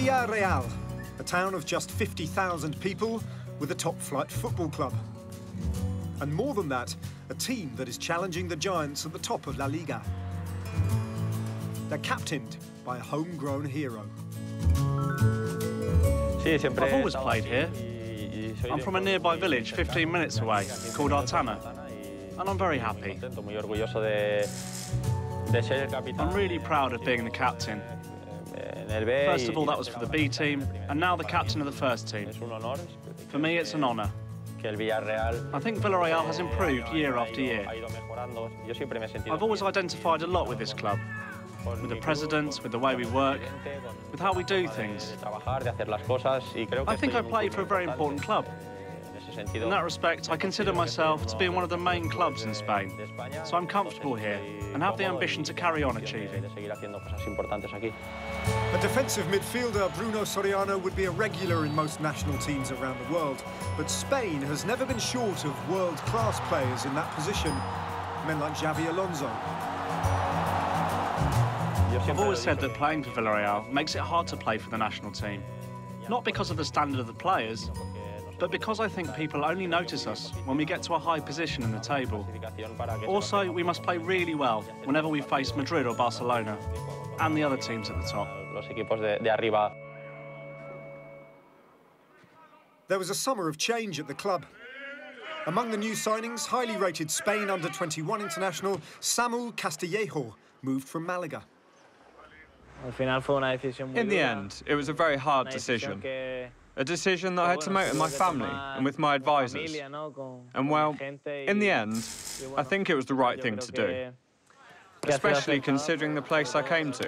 Villarreal, a town of just 50,000 people with a top-flight football club. And more than that, a team that is challenging the giants at the top of La Liga. They're captained by a homegrown hero. I've always played here. I'm from a nearby village 15 minutes away called Artana, and I'm very happy. I'm really proud of being the captain. First of all, that was for the B team, and now the captain of the first team. For me, it's an honour. I think Villarreal has improved year after year. I've always identified a lot with this club, with the presidents, with the way we work, with how we do things. I think I play for a very important club. In that respect, I consider myself to be in one of the main clubs in Spain. So I'm comfortable here and have the ambition to carry on achieving. A defensive midfielder, Bruno Soriano, would be a regular in most national teams around the world. But Spain has never been short of world-class players in that position. Men like Xabi Alonso. I've always said that playing for Villarreal makes it hard to play for the national team. Not because of the standard of the players, but because I think people only notice us when we get to a high position in the table. Also, we must play really well whenever we face Madrid or Barcelona, and the other teams at the top. There was a summer of change at the club. Among the new signings, highly rated Spain under-21 international Samu Castillejo moved from Malaga. In the end, it was a very hard decision. A decision that I had to make with my family and with my advisors. And well, in the end, I think it was the right thing to do. Especially considering the place I came to.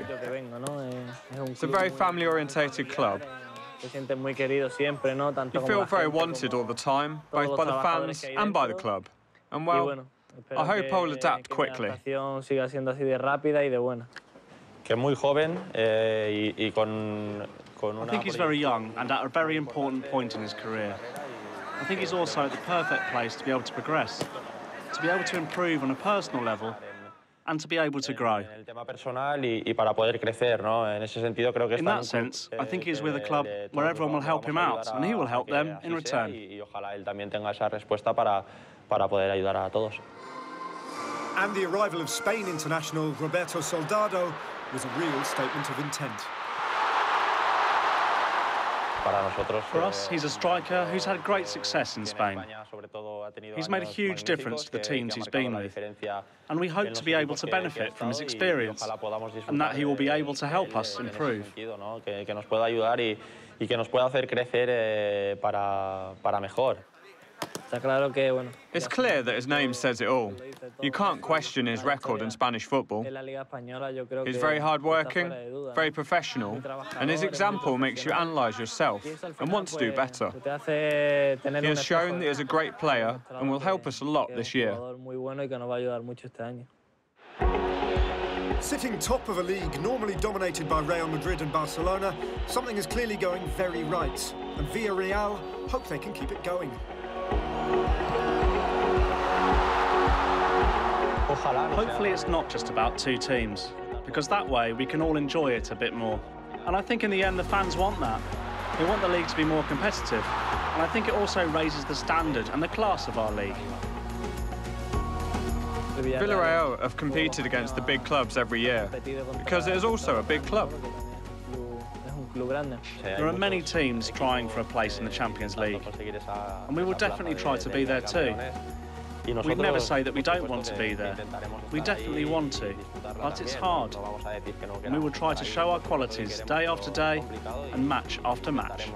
It's a very family-orientated club. You feel very wanted all the time, both by the fans and by the club. And well, I hope I'll adapt quickly. I think he's very young and at a very important point in his career. I think he's also at the perfect place to be able to progress, to be able to improve on a personal level and to be able to grow. In that sense, I think he's with a club where everyone will help him out and he will help them in return. And the arrival of Spain international Roberto Soldado was a real statement of intent. For us, he's a striker who's had great success in Spain. He's made a huge difference to the teams he's been with, and we hope to be able to benefit from his experience and that he will be able to help us improve. It's clear that his name says it all. You can't question his record in Spanish football. He's very hardworking, very professional, and his example makes you analyse yourself and want to do better. He has shown that he is a great player and will help us a lot this year. Sitting top of a league normally dominated by Real Madrid and Barcelona, something is clearly going very right. And Villarreal hope they can keep it going. Hopefully it's not just about two teams, because that way we can all enjoy it a bit more. And I think in the end the fans want that. They want the league to be more competitive, and I think it also raises the standard and the class of our league. Villarreal have competed against the big clubs every year, because it is also a big club. There are many teams trying for a place in the Champions League, and we will definitely try to be there too. We'd never say that we don't want to be there. We definitely want to, but it's hard. And we will try to show our qualities day after day and match after match.